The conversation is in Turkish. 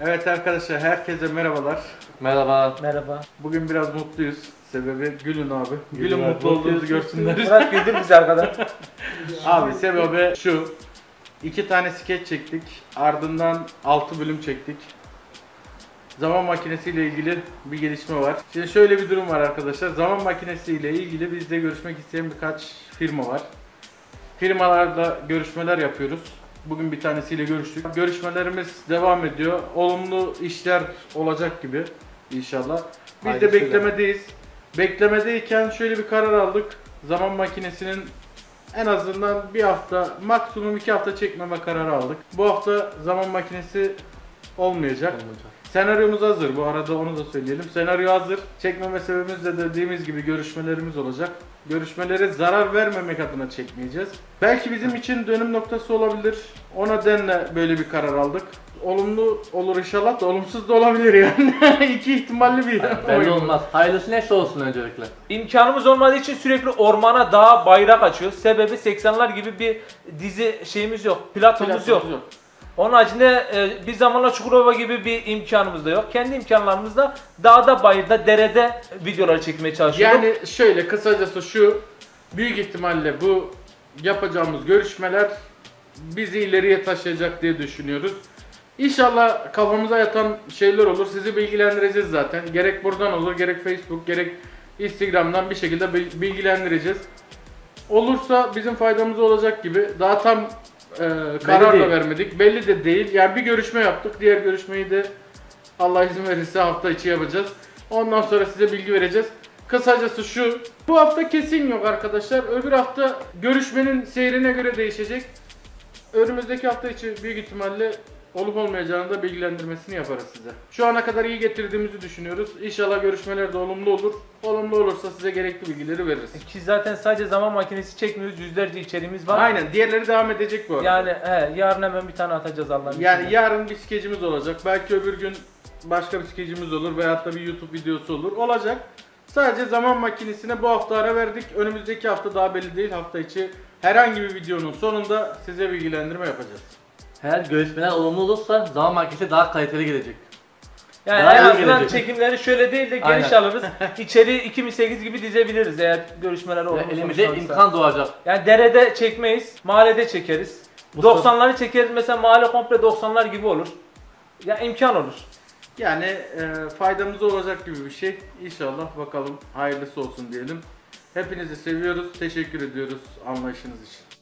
Evet arkadaşlar herkese merhabalar. Merhaba. Merhaba. Bugün biraz mutluyuz. Sebebi gülün abi. Gülün, Gülün mutlu olduğumuzu mutluyuz. görsünler. Murat güldür bizi arkadan. abi sebebi şu. İki tane skeç çektik. Ardından 6 bölüm çektik. Zaman makinesiyle ilgili bir gelişme var. Şimdi şöyle bir durum var arkadaşlar. Zaman makinesiyle ilgili bizle görüşmek isteyen birkaç firma var. Firmalarla görüşmeler yapıyoruz. Bugün bir tanesiyle görüştük. Görüşmelerimiz devam ediyor. Olumlu işler olacak gibi inşallah. Biz de Hayırlısıyla. beklemedeyiz. Beklemedeyken şöyle bir karar aldık. Zaman makinesinin en azından bir hafta, maksimum iki hafta çekmeme kararı aldık. Bu hafta zaman makinesi olmayacak. Senaryomuz hazır bu arada onu da söyleyelim. Senaryo hazır. Çekmeme sebebimiz de dediğimiz gibi görüşmelerimiz olacak. Görüşmelere zarar vermemek adına çekmeyeceğiz. Belki bizim için dönüm noktası olabilir. O nedenle böyle bir karar aldık. Olumlu olur inşallah da olumsuz da olabilir yani. İki ihtimalli bir oyun. olmaz. Hayırlısı neyse olsun öncelikle. İmkanımız olmadığı için sürekli ormana, dağa, bayrak açıyoruz. Sebebi 80'ler gibi bir dizi şeyimiz yok. Platonumuz yok. Platonumuz Onun haricinde e, bir zamanla Çukurova gibi bir imkanımız da yok. Kendi imkanlarımızla dağda, bayırda, derede videoları çekmeye çalışıyoruz. Yani şöyle kısacası şu büyük ihtimalle bu yapacağımız görüşmeler bizi ileriye taşıyacak diye düşünüyoruz. İnşallah kafamıza yatan şeyler olur. Sizi bilgilendireceğiz zaten. Gerek buradan olur, gerek Facebook, gerek Instagram'dan bir şekilde bil- bilgilendireceğiz. Olursa bizim faydamız olacak gibi. Daha tam e, karar da değil. vermedik. Belli de değil. Yani bir görüşme yaptık. Diğer görüşmeyi de Allah izin verirse hafta içi yapacağız. Ondan sonra size bilgi vereceğiz. Kısacası şu. Bu hafta kesin yok arkadaşlar. Öbür hafta görüşmenin seyrine göre değişecek. Önümüzdeki hafta içi büyük ihtimalle olup olmayacağını da bilgilendirmesini yaparız size. Şu ana kadar iyi getirdiğimizi düşünüyoruz. İnşallah görüşmeler de olumlu olur. Olumlu olursa size gerekli bilgileri veririz. Ki zaten sadece zaman makinesi çekmiyoruz. Yüzlerce içeriğimiz var. Aynen. Diğerleri devam edecek bu arada. Yani he, yarın hemen bir tane atacağız Allah'ın Yani izniyle. yarın bir skecimiz olacak. Belki öbür gün başka bir skecimiz olur veyahut da bir YouTube videosu olur. Olacak. Sadece zaman makinesine bu hafta ara verdik. Önümüzdeki hafta daha belli değil. Hafta içi herhangi bir videonun sonunda size bilgilendirme yapacağız. Eğer görüşmeler olumlu olursa zaman makinesi daha kaliteli gelecek. Yani Daha en iyi azından gelecek. çekimleri şöyle değil de geniş Aynen. alırız. İçeri 2008 gibi dizebiliriz eğer görüşmeler Ve olumlu elimize imkan doğacak. Yani derede çekmeyiz, mahallede çekeriz. Bu 90'ları çekeriz mesela mahalle komple 90'lar gibi olur. Ya imkan olur. Yani e, faydamız olacak gibi bir şey. İnşallah bakalım hayırlısı olsun diyelim. Hepinizi seviyoruz. Teşekkür ediyoruz anlayışınız için.